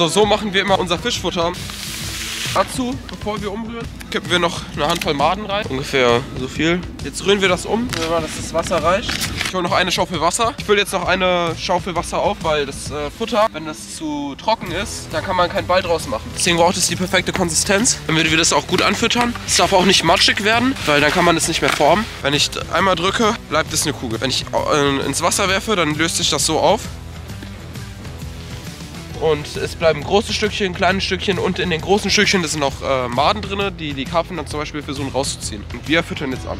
So, so machen wir immer unser Fischfutter. Dazu, bevor wir umrühren, kippen wir noch eine Handvoll Maden rein. Ungefähr so viel. Jetzt rühren wir das um, dass das Wasser reicht. Ich hole noch eine Schaufel Wasser. Ich fülle jetzt noch eine Schaufel Wasser auf, weil das äh, Futter, wenn das zu trocken ist, dann kann man keinen Ball draus machen. Deswegen braucht es die perfekte Konsistenz. Würden wir das auch gut anfüttern. Es darf auch nicht matschig werden, weil dann kann man es nicht mehr formen. Wenn ich einmal drücke, bleibt es eine Kugel. Wenn ich äh, ins Wasser werfe, dann löst sich das so auf. Und es bleiben große Stückchen, kleine Stückchen und in den großen Stückchen sind noch äh, Maden drin, die die Karpfen dann zum Beispiel versuchen rauszuziehen. Und wir füttern jetzt an.